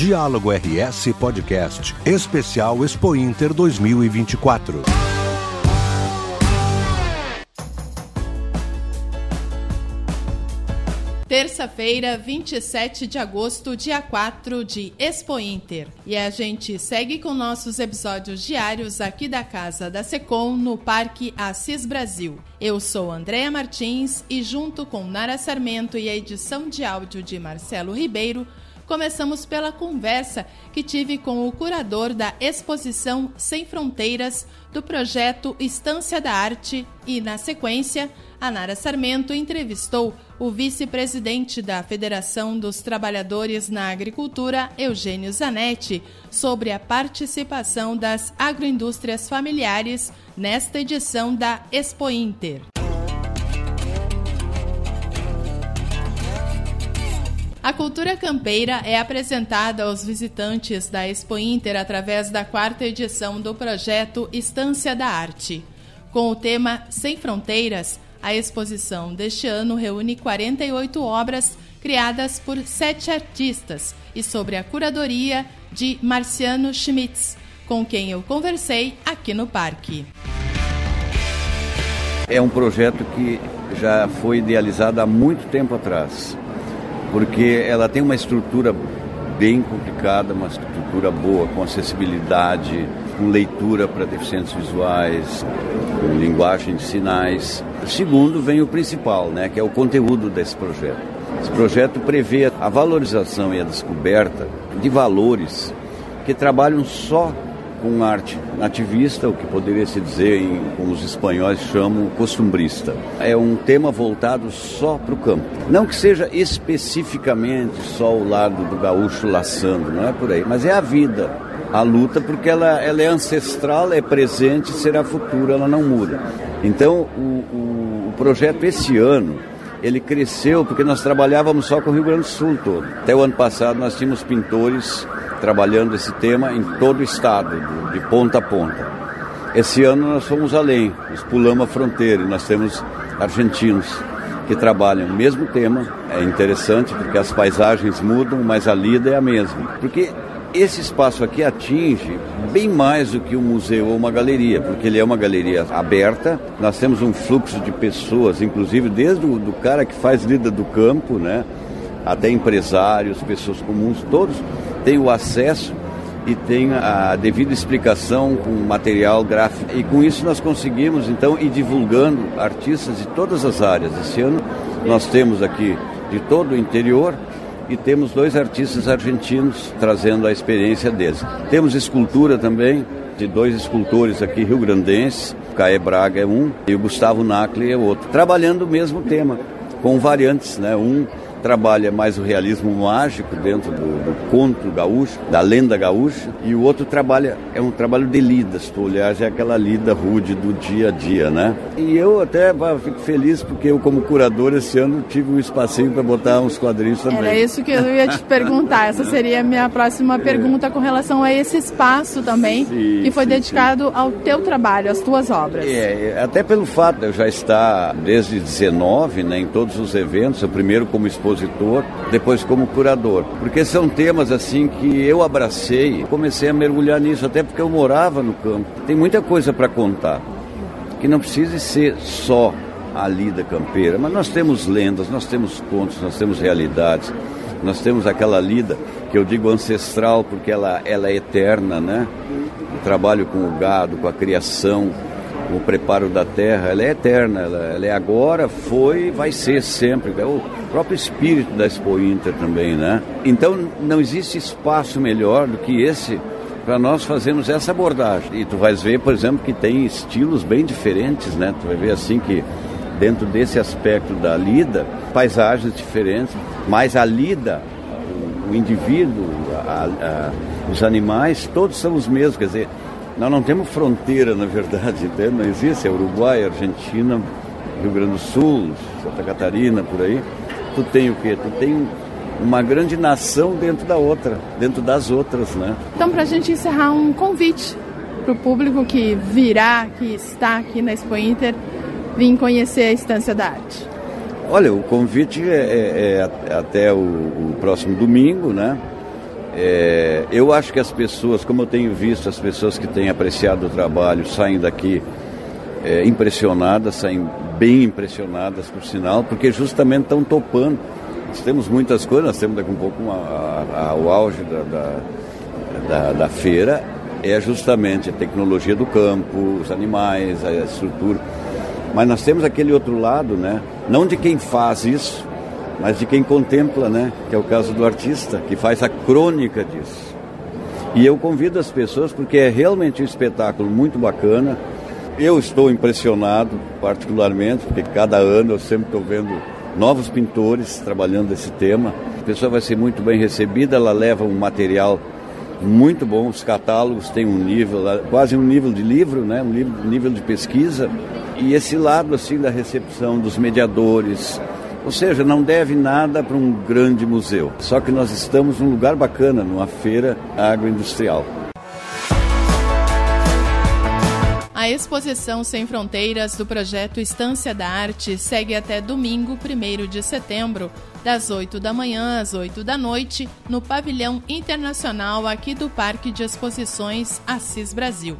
Diálogo RS Podcast, especial Expo Inter 2024. Terça-feira, 27 de agosto, dia 4 de Expo Inter. E a gente segue com nossos episódios diários aqui da Casa da Secom, no Parque Assis Brasil. Eu sou Andréa Martins e, junto com Nara Sarmento e a edição de áudio de Marcelo Ribeiro, começamos pela conversa que tive com o curador da exposição Sem Fronteiras do projeto Estância da Arte e, na sequência, a Nara Sarmento entrevistou o vice-presidente da Federação dos Trabalhadores na Agricultura, Eugênio Zanetti, sobre a participação das agroindústrias familiares nesta edição da Expo Inter. A cultura campeira é apresentada aos visitantes da Expo Inter através da quarta edição do projeto Estância da Arte. Com o tema Sem Fronteiras, a exposição deste ano reúne 48 obras criadas por sete artistas e sobre a curadoria de Marciano Schmitz, com quem eu conversei aqui no parque. É um projeto que já foi idealizado há muito tempo atrás, porque ela tem uma estrutura bem complicada, uma estrutura boa, com acessibilidade, com leitura para deficientes visuais, com linguagem de sinais. Segundo, vem o principal, né, que é o conteúdo desse projeto. Esse projeto prevê a valorização e a descoberta de valores que trabalham só com arte nativista, o que poderia se dizer, em, como os espanhóis chamam, costumbrista. É um tema voltado só para o campo. Não que seja especificamente só o lado do gaúcho laçando, não é por aí, mas é a vida, a luta, porque ela, ela é ancestral, é presente, será futura, ela não muda. Então, o, o, o projeto esse ano, ele cresceu porque nós trabalhávamos só com o Rio Grande do Sul todo. Até o ano passado nós tínhamos pintores trabalhando esse tema em todo o estado, de ponta a ponta. Esse ano nós fomos além, nós pulamos a fronteira e nós temos argentinos que trabalham o mesmo tema. É interessante porque as paisagens mudam, mas a lida é a mesma. Porque esse espaço aqui atinge bem mais do que um museu ou uma galeria, porque ele é uma galeria aberta. Nós temos um fluxo de pessoas, inclusive desde o do cara que faz lida do campo, né, até empresários, pessoas comuns, todos têm o acesso e tem a devida explicação com material gráfico. E com isso nós conseguimos então ir divulgando artistas de todas as áreas. Esse ano nós temos aqui de todo o interior e temos dois artistas argentinos trazendo a experiência deles. Temos escultura também, de dois escultores aqui rio-grandenses, Caê Braga é um e o Gustavo Nacli é outro, trabalhando o mesmo tema, com variantes, né? Um trabalha mais o realismo mágico dentro do, do, conto gaúcho, da lenda gaúcha, e o outro trabalha, é um trabalho de lida, se tu olhar, já é aquela lida rude do dia a dia, né? E eu até fico feliz porque eu, como curador, esse ano tive um espacinho para botar uns quadrinhos também. Era isso que eu ia te perguntar, essa seria a minha próxima pergunta com relação a esse espaço também, sim, que foi sim, dedicado sim. ao teu trabalho, às tuas obras. É, até pelo fato de eu já estar desde 19, né, em todos os eventos, o primeiro como expositor compositor, depois como curador. Porque são temas assim que eu abracei, comecei a mergulhar nisso, até porque eu morava no campo. Tem muita coisa para contar, que não precisa ser só a lida campeira, mas nós temos lendas, nós temos contos, nós temos realidades, nós temos aquela lida que eu digo ancestral porque ela, ela é eterna, né? O trabalho com o gado, com a criação, o preparo da terra, ela é eterna, ela, ela é agora, foi vai ser sempre. É o próprio espírito da Expo Inter também, né? Então não existe espaço melhor do que esse para nós fazermos essa abordagem. E tu vais ver, por exemplo, que tem estilos bem diferentes, né? Tu vai ver assim que dentro desse aspecto da lida, paisagens diferentes, mas a lida, o, o indivíduo, a, a, os animais, todos são os mesmos, quer dizer, nós não temos fronteira, na verdade, né? não existe, é Uruguai, Argentina, Rio Grande do Sul, Santa Catarina, por aí. Tu tem o quê? Tu tem uma grande nação dentro da outra, dentro das outras, né? Então, para a gente encerrar, um convite para o público que virá, que está aqui na Expo Inter, vir conhecer a Estância da Arte. Olha, o convite é, é, é até o, o próximo domingo, né? É, eu acho que as pessoas, como eu tenho visto, as pessoas que têm apreciado o trabalho saem daqui é, impressionadas, saem bem impressionadas, por sinal, porque justamente estão topando. Nós temos muitas coisas, nós temos daqui um pouco uma, a, a, o auge da, da, da, da feira, é justamente a tecnologia do campo, os animais, a estrutura. Mas nós temos aquele outro lado, né? Não de quem faz isso, mas de quem contempla, né? Que é o caso do artista, que faz a crônica disso. E eu convido as pessoas porque é realmente um espetáculo muito bacana. Eu estou impressionado, particularmente, porque cada ano eu sempre estou vendo novos pintores trabalhando esse tema. A pessoa vai ser muito bem recebida, ela leva um material muito bom, os catálogos têm um nível, quase um nível de livro, né? um nível de pesquisa. E esse lado assim da recepção dos mediadores, ou seja, não deve nada para um grande museu. Só que nós estamos num lugar bacana, numa feira agroindustrial. A exposição Sem Fronteiras do projeto Estância da Arte segue até domingo, 1 de setembro, das 8 da manhã às 8 da noite, no Pavilhão Internacional aqui do Parque de Exposições Assis Brasil.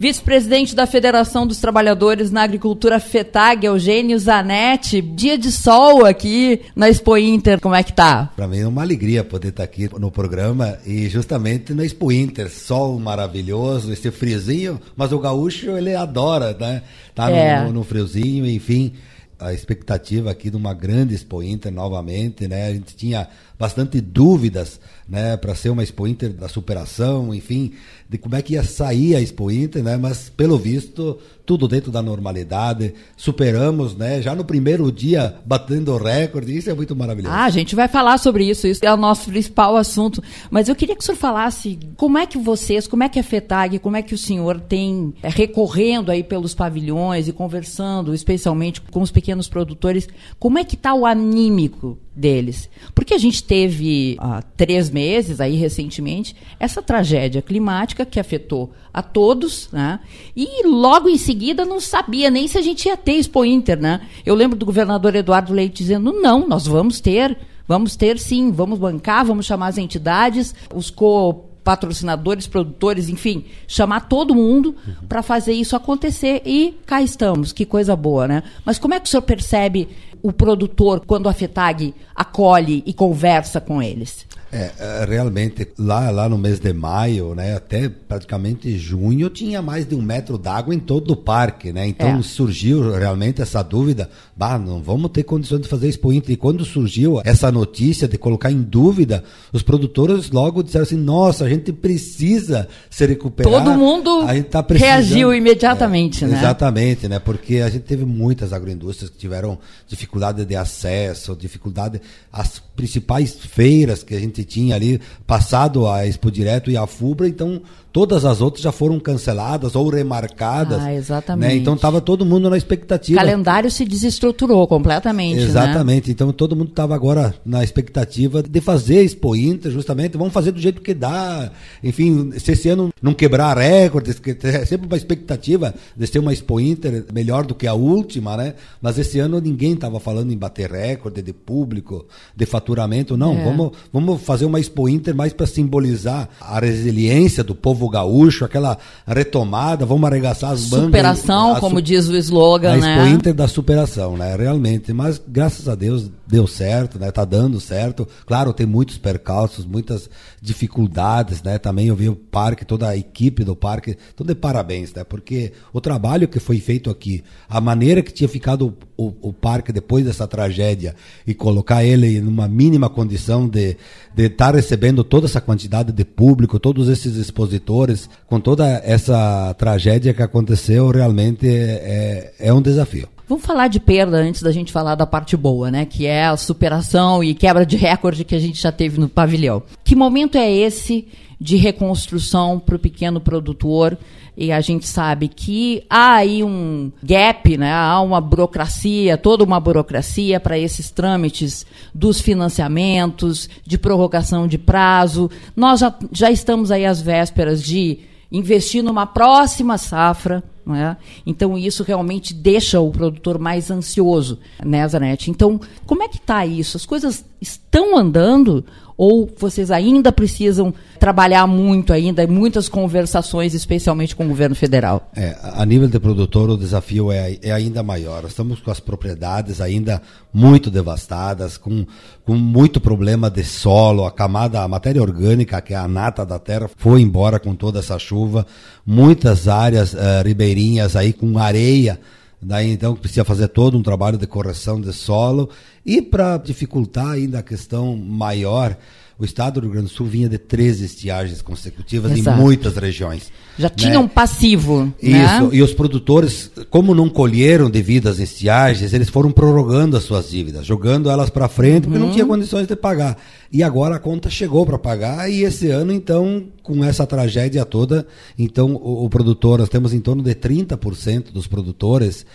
Vice-presidente da Federação dos Trabalhadores na Agricultura FETAG, Eugênio Zanetti. Dia de sol aqui na Expo Inter. Como é que tá? Para mim é uma alegria poder estar aqui no programa e justamente na Expo Inter. Sol maravilhoso, esse friozinho, mas o gaúcho ele adora, né? Tá é. no, no friozinho, enfim a expectativa aqui de uma grande Expo Inter novamente, né? A gente tinha bastante dúvidas, né, para ser uma Expo Inter da superação, enfim, de como é que ia sair a Expo Inter, né? Mas pelo visto tudo dentro da normalidade, superamos, né? Já no primeiro dia batendo recorde, isso é muito maravilhoso. Ah, a gente vai falar sobre isso, isso é o nosso principal assunto. Mas eu queria que o senhor falasse como é que vocês, como é que a FETAG, como é que o senhor tem é, recorrendo aí pelos pavilhões e conversando, especialmente com os pequenos produtores, como é que está o anímico deles. Porque a gente teve há três meses, aí recentemente, essa tragédia climática que afetou a todos, né? E logo em seguida não sabia nem se a gente ia ter Expo Inter, né? Eu lembro do governador Eduardo Leite dizendo: não, nós vamos ter. Vamos ter sim, vamos bancar, vamos chamar as entidades, os co patrocinadores, produtores, enfim, chamar todo mundo uhum. para fazer isso acontecer e cá estamos, que coisa boa, né? Mas como é que o senhor percebe o produtor quando a FETAG acolhe e conversa com eles? É, é, realmente, lá, lá no mês de maio, né, até praticamente junho, tinha mais de um metro d'água em todo o parque, né? Então é. surgiu realmente essa dúvida, bah, não vamos ter condições de fazer Expo Inter. E quando surgiu essa notícia de colocar em dúvida, os produtores logo disseram assim, nossa, a gente precisa se recuperar. Todo mundo tá reagiu imediatamente, é, né? Exatamente, né? Porque a gente teve muitas agroindústrias que tiveram dificuldade de acesso, dificuldade, as principais feiras que a gente tinha ali, passado a Expo Direto e a FUBRA, então todas as outras já foram canceladas ou remarcadas. Ah, exatamente. Né? Então estava todo mundo na expectativa. O calendário se desestruturou completamente. Né? Exatamente. Né? Então todo mundo estava agora na expectativa de fazer Expo Inter, justamente. Vamos fazer do jeito que dá. Enfim, se esse ano não quebrar recordes, que é sempre uma expectativa de ser uma Expo Inter melhor do que a última, né? Mas esse ano ninguém estava falando em bater recorde de público, de faturamento. Não, é. vamos, vamos fazer uma Expo Inter mais para simbolizar a resiliência do povo povo gaúcho, aquela retomada, vamos arregaçar as bandas. Superação, como su diz o slogan, a né? Expo Inter da superação, né? Realmente. Mas graças a Deus deu certo, né? Tá dando certo. Claro, tem muitos percalços, muitas dificuldades, né? Também eu vi o parque, toda a equipe do parque, então de parabéns, né? Porque o trabalho que foi feito aqui, a maneira que tinha ficado o, o parque depois dessa tragédia e colocar ele numa mínima condição de estar tá recebendo toda essa quantidade de público, todos esses expositores, com toda essa tragédia que aconteceu, realmente é, é um desafio. Vamos falar de perda antes da gente falar da parte boa, né? Que é a superação e quebra de recorde que a gente já teve no pavilhão. Que momento é esse de reconstrução para o pequeno produtor? e a gente sabe que há aí um gap, né? há uma burocracia, toda uma burocracia para esses trâmites dos financiamentos, de prorrogação de prazo. Nós já, já estamos aí às vésperas de investir numa próxima safra, Não é? Então isso realmente deixa o produtor mais ansioso, né, Zanetti? Então, como é que está isso? As coisas estão andando ou vocês ainda precisam trabalhar muito ainda, muitas conversações, especialmente com o governo federal? É, a nível de produtor, o desafio é, é ainda maior. Estamos com as propriedades ainda muito devastadas, com, com muito problema de solo, a camada, a matéria orgânica, que é a nata da terra, foi embora com toda essa chuva. Muitas áreas uh, ribeirinhas aí com areia Daí então precisa fazer todo um trabalho de correção de solo e para dificultar ainda a questão maior, o estado do Rio Grande do Sul vinha de três estiagens consecutivas Exato. em muitas regiões. Já né? tinha um passivo. Né? Isso, né? e os produtores, como não colheram devido às estiagens, eles foram prorrogando as suas dívidas, jogando elas para frente, porque uhum. não tinha condições de pagar. E agora a conta chegou para pagar, e esse ano, então, com essa tragédia toda, então o, o produtor, nós temos em torno de 30% dos produtores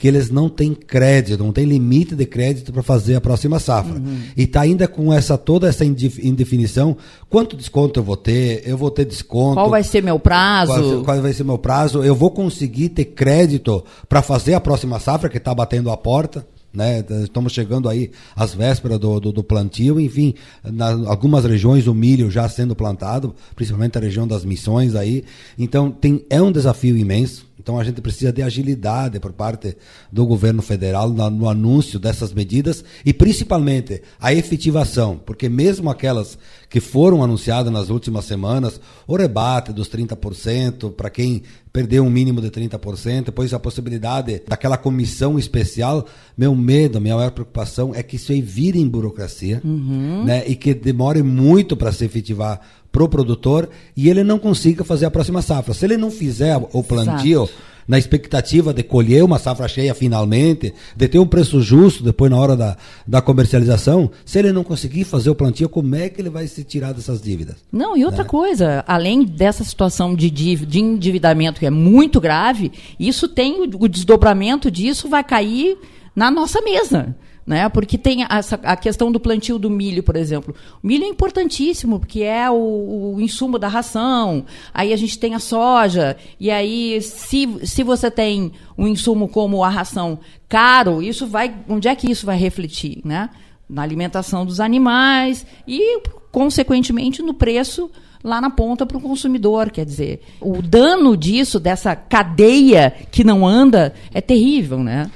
que eles não têm crédito, não têm limite de crédito para fazer a próxima safra. Uhum. E está ainda com essa toda essa indefinição, quanto desconto eu vou ter? Eu vou ter desconto? Qual vai ser meu prazo? Qual, qual vai ser meu prazo? Eu vou conseguir ter crédito para fazer a próxima safra que está batendo a porta? Né? Estamos chegando aí às vésperas do, do, do plantio, enfim, em algumas regiões o milho já sendo plantado, principalmente a região das missões aí. Então tem, é um desafio imenso. Então a gente precisa de agilidade por parte do governo federal no, anúncio dessas medidas e principalmente a efetivação, porque mesmo aquelas que foram anunciadas nas últimas semanas, o rebate dos 30% para quem perdeu um mínimo de 30%, depois a possibilidade daquela comissão especial, meu medo, minha maior preocupação é que isso aí vire em burocracia, uhum. né, e que demore muito para se efetivar pro produtor e ele não consiga fazer a próxima safra. Se ele não fizer o plantio Exato. na expectativa de colher uma safra cheia finalmente, de ter um preço justo depois na hora da, da comercialização, se ele não conseguir fazer o plantio, como é que ele vai se tirar dessas dívidas? Não, e outra né? coisa, além dessa situação de, de endividamento que é muito grave, isso tem o, o desdobramento disso vai cair na nossa mesa né? Porque tem essa, a questão do plantio do milho, por exemplo. O milho é importantíssimo, porque é o, o, insumo da ração. Aí a gente tem a soja. E aí, se, se você tem um insumo como a ração caro, isso vai. Onde é que isso vai refletir? Né? Na alimentação dos animais e, consequentemente, no preço lá na ponta para o consumidor. Quer dizer, o dano disso, dessa cadeia que não anda, é terrível, né?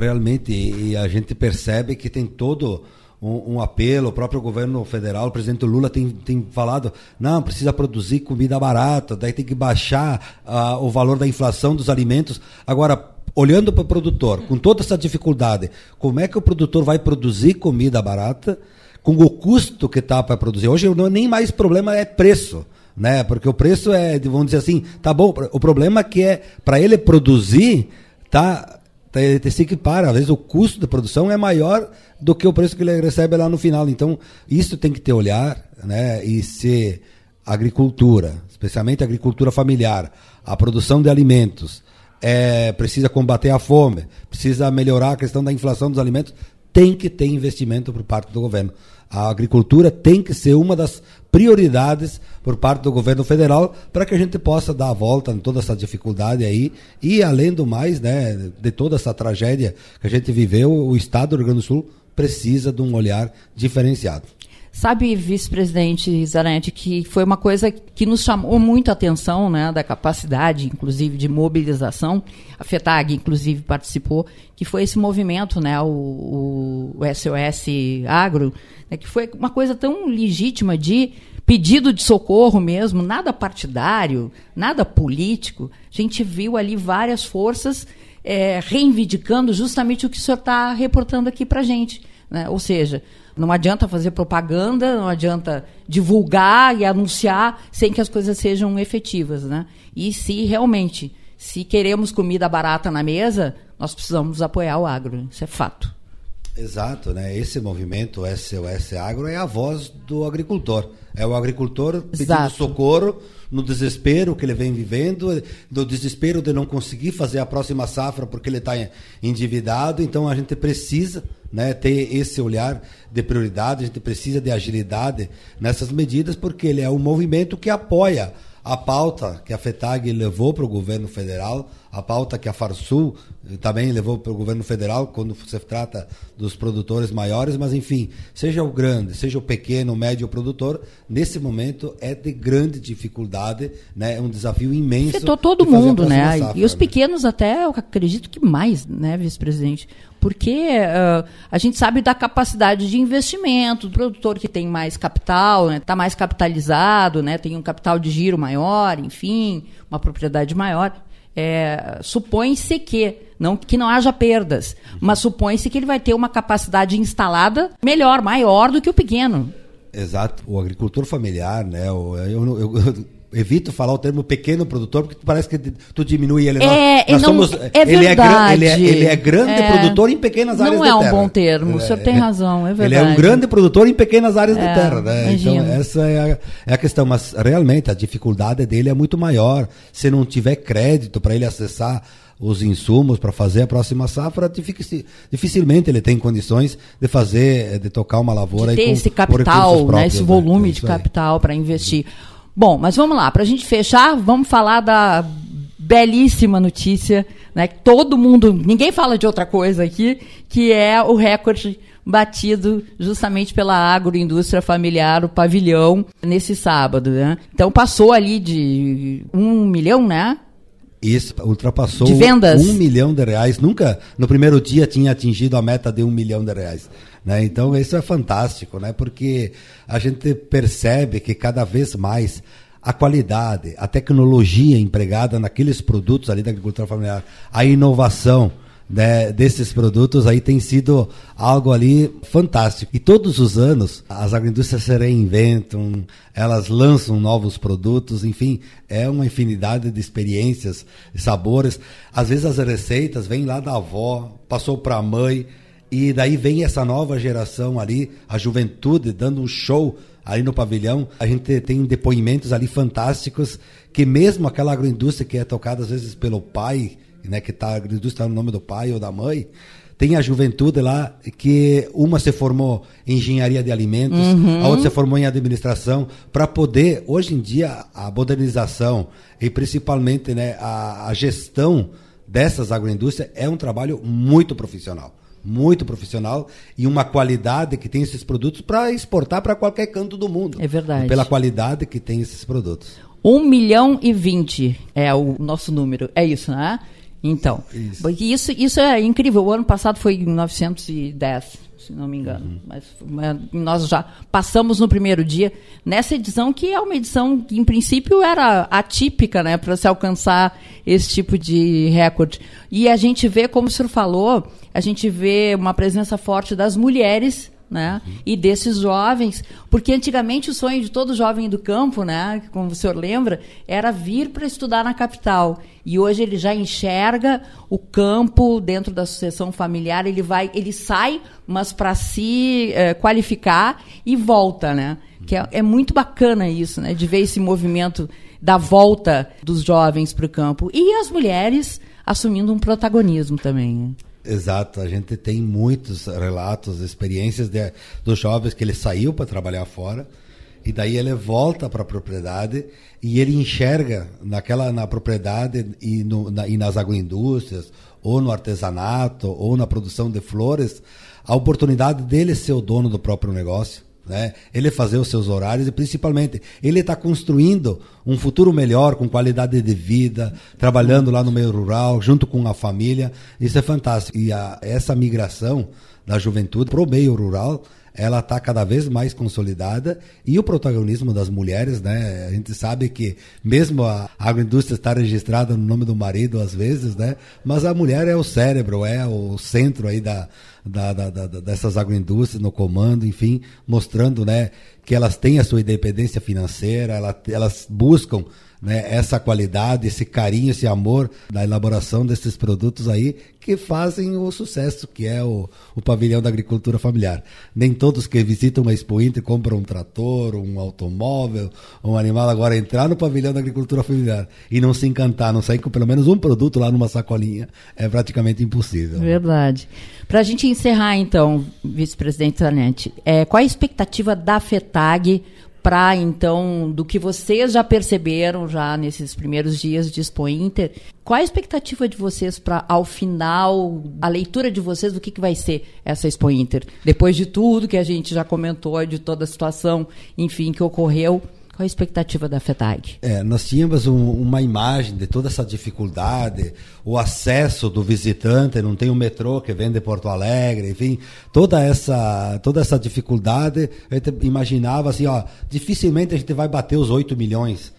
Realmente, e a gente percebe que tem todo um, um, apelo, o próprio governo federal, o presidente Lula tem, tem falado, não, precisa produzir comida barata, daí tem que baixar uh, o valor da inflação dos alimentos. Agora, olhando para o produtor, com toda essa dificuldade, como é que o produtor vai produzir comida barata com o custo que está para produzir? Hoje não, nem mais problema é preço. Né? Porque o preço é, vamos dizer assim, tá bom. O problema é que é para ele produzir, tá tem se equipara. Às vezes o custo de produção é maior do que o preço que ele recebe lá no final. Então, isso tem que ter olhar, né? E se agricultura, especialmente a agricultura familiar, a produção de alimentos, é, precisa combater a fome, precisa melhorar a questão da inflação dos alimentos, tem que ter investimento por parte do governo. A agricultura tem que ser uma das prioridades por parte do governo federal para que a gente possa dar a volta em toda essa dificuldade aí e além do mais, né, de toda essa tragédia que a gente viveu, o estado do Rio Grande do Sul precisa de um olhar diferenciado. Sabe, vice-presidente Zanetti, que foi uma coisa que nos chamou muito a atenção, né, da capacidade, inclusive, de mobilização. A FETAG, inclusive, participou, que foi esse movimento, né, o, o SOS Agro, né, que foi uma coisa tão legítima de pedido de socorro mesmo, nada partidário, nada político. A gente viu ali várias forças é, reivindicando justamente o que o senhor está reportando aqui para a gente. Né? Ou seja, não adianta fazer propaganda, não adianta divulgar e anunciar sem que as coisas sejam efetivas, né? E se realmente, se queremos comida barata na mesa, nós precisamos apoiar o agro, isso é fato. Exato, né? Esse movimento SOS Agro é a voz do agricultor. É o agricultor pedindo Exato. socorro no desespero que ele vem vivendo, do desespero de não conseguir fazer a próxima safra porque ele está endividado. Então a gente precisa né, ter esse olhar de prioridade, a gente precisa de agilidade nessas medidas, porque ele é um movimento que apoia a pauta que a FETAG levou para o governo federal, a pauta que a Farsul também levou para o governo federal quando se trata dos produtores maiores, mas enfim, seja o grande, seja o pequeno, o médio produtor, nesse momento é de grande dificuldade, né? É um desafio imenso. Afetou todo mundo, né? Safra, e os né? pequenos até, eu acredito que mais, né, vice-presidente? Porque uh, a gente sabe da capacidade de investimento, do produtor que tem mais capital, está né, tá mais capitalizado, né, tem um capital de giro maior, enfim, uma propriedade maior é, supõe-se que não que não haja perdas, mas supõe-se que ele vai ter uma capacidade instalada melhor, maior do que o pequeno. Exato. O agricultor familiar, né? eu, eu, eu evito falar o termo pequeno produtor, porque parece que tu diminui ele. É, nós, nós não, somos, é ele, é, ele, é, ele é grande é, produtor em pequenas áreas de terra. Não é um bom termo, o senhor tem razão, é verdade. Ele é um grande produtor em pequenas áreas de é, terra. Né? Então, essa é a, é a questão. Mas, realmente, a dificuldade dele é muito maior. Se não tiver crédito para ele acessar os insumos para fazer a próxima safra, dificilmente ele tem condições de fazer, de tocar uma lavoura. De ter com, esse capital, né, esse volume né? de capital para investir. Bom, mas vamos lá, para a gente fechar, vamos falar da belíssima notícia, né? Que todo mundo, ninguém fala de outra coisa aqui, que é o recorde batido justamente pela agroindústria familiar, o pavilhão, nesse sábado, né? Então passou ali de um milhão, né? Isso, ultrapassou de vendas. um milhão de reais. Nunca no primeiro dia tinha atingido a meta de um milhão de reais. Né? Então isso é fantástico, né? porque a gente percebe que cada vez mais a qualidade, a tecnologia empregada naqueles produtos ali da agricultura familiar, a inovação, né, desses produtos aí tem sido algo ali fantástico. E todos os anos as agroindústrias se reinventam, elas lançam novos produtos, enfim, é uma infinidade de experiências, sabores. Às vezes as receitas vêm lá da avó, passou para a mãe, e daí vem essa nova geração ali, a juventude dando um show ali no pavilhão. A gente tem depoimentos ali fantásticos que mesmo aquela agroindústria que é tocada às vezes pelo pai, né, que tá, a agroindústria tá no nome do pai ou da mãe, tem a juventude lá que uma se formou em engenharia de alimentos, uhum. a outra se formou em administração, para poder, hoje em dia, a modernização e principalmente né, a, a gestão dessas agroindústrias é um trabalho muito profissional muito profissional e uma qualidade que tem esses produtos para exportar para qualquer canto do mundo. É verdade. Pela qualidade que tem esses produtos. 1 milhão e 20 é o nosso número. É isso, né? Então, isso. isso, isso é incrível. O ano passado foi em 910, se não me engano. Uhum. Mas, mas, nós já passamos no primeiro dia nessa edição, que é uma edição que, em princípio, era atípica né, para se alcançar esse tipo de recorde. E a gente vê, como o senhor falou, a gente vê uma presença forte das mulheres né? Uhum. E desses jovens, porque antigamente o sonho de todo jovem do campo, né, como o senhor lembra, era vir para estudar na capital. E hoje ele já enxerga o campo dentro da sucessão familiar, ele vai, ele sai, mas para se eh, qualificar e volta, né? Que é, é muito bacana isso, né, de ver esse movimento da volta dos jovens para o campo e as mulheres assumindo um protagonismo também. Exato, a gente tem muitos relatos, experiências de, dos jovens que ele saiu para trabalhar fora e daí ele volta para a propriedade e ele enxerga naquela na propriedade e, no, na, e nas agroindústrias ou no artesanato ou na produção de flores a oportunidade dele ser o dono do próprio negócio né? Ele fazer os seus horários e principalmente ele está construindo um futuro melhor, com qualidade de vida, trabalhando lá no meio rural, junto com a família. Isso é fantástico. E a, essa migração da juventude para o meio rural ela está cada vez mais consolidada e o protagonismo das mulheres, né? A gente sabe que mesmo a agroindústria está registrada no nome do marido às vezes, né? Mas a mulher é o cérebro, é o centro aí da, da, da, da dessas agroindústrias no comando, enfim, mostrando, né? Que elas têm a sua independência financeira, elas, elas buscam né, essa qualidade, esse carinho, esse amor na elaboração desses produtos aí que fazem o sucesso, que é o, o pavilhão da agricultura familiar. Nem todos que visitam uma Expo Inter compram um trator, um automóvel, um animal. Agora, entrar no pavilhão da agricultura familiar e não se encantar, não sair com pelo menos um produto lá numa sacolinha, é praticamente impossível. Verdade. Para a gente encerrar, então, vice-presidente Zanete, é, qual a expectativa da FETAG para então do que vocês já perceberam já nesses primeiros dias de Expo Inter, qual a expectativa de vocês para ao final a leitura de vocês do que, que vai ser essa Expo Inter depois de tudo que a gente já comentou de toda a situação, enfim, que ocorreu? Qual a expectativa da FETAG? É, nós tínhamos um, uma imagem de toda essa dificuldade, o acesso do visitante, não tem o metrô que vem de Porto Alegre, enfim, toda essa, toda essa dificuldade, a gente imaginava assim, ó, dificilmente a gente vai bater os 8 milhões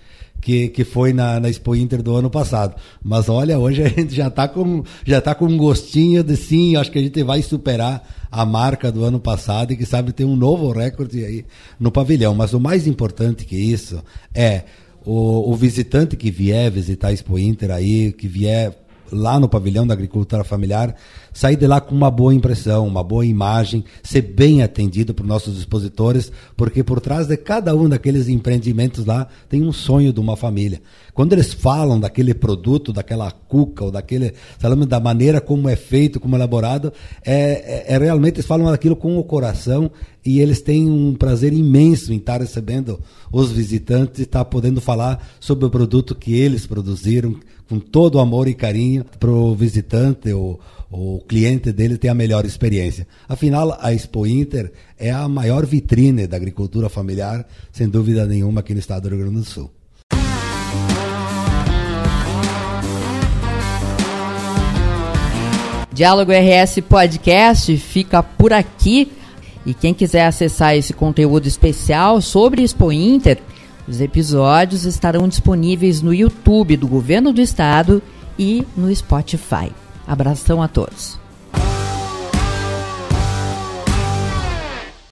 que, que foi na, na Expo Inter do ano passado. Mas olha, hoje a gente já está com, já tá com um gostinho de sim, acho que a gente vai superar a marca do ano passado e que sabe ter um novo recorde aí no pavilhão. Mas o mais importante que isso é o, o visitante que vier visitar a Expo Inter aí, que vier lá no pavilhão da agricultura familiar, sair de lá com uma boa impressão, uma boa imagem, ser bem atendido por nossos expositores, porque por trás de cada um daqueles empreendimentos lá tem um sonho de uma família. Quando eles falam daquele produto, daquela cuca, ou daquele, sabe, da maneira como é feito, como é elaborado, é, é, é realmente eles falam daquilo com o coração e eles têm um prazer imenso em estar recebendo os visitantes e estar podendo falar sobre o produto que eles produziram com todo o amor e carinho para o visitante ou o cliente dele ter a melhor experiência. Afinal, a Expo Inter é a maior vitrine da agricultura familiar, sem dúvida nenhuma, aqui no estado do Rio Grande do Sul. Diálogo RS Podcast fica por aqui. E quem quiser acessar esse conteúdo especial sobre Expo Inter, os episódios estarão disponíveis no YouTube do Governo do Estado e no Spotify. Abração a todos.